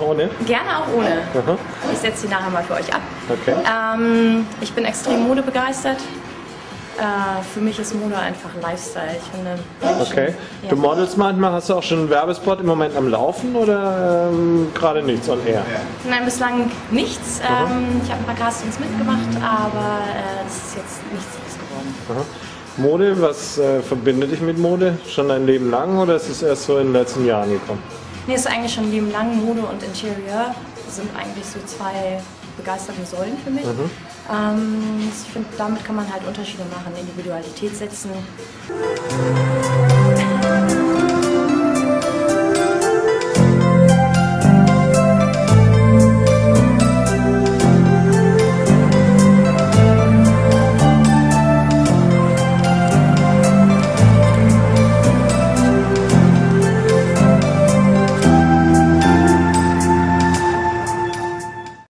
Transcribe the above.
Ohne? Gerne auch ohne. Aha. Ich setze die nachher mal für euch ab. Okay. Ähm, ich bin extrem modebegeistert. Äh, für mich ist Mode einfach ein Lifestyle. Ich finde. Menschen- Okay. Ja. Du modelst manchmal, hast du auch schon einen Werbespot im Moment am Laufen oder ähm, gerade nichts on air? Nein, bislang nichts. Ähm, ich habe ein paar Castings mitgemacht, aber äh, das ist jetzt nichts geworden. Mode, was äh, verbindet dich mit Mode? Schon dein Leben lang oder ist es erst so in den letzten Jahren gekommen? Mir ist eigentlich schon Leben lang Mode und Interieur sind eigentlich so zwei begeisternde Säulen für mich. Ähm, ich finde, damit kann man halt Unterschiede machen, Individualität setzen.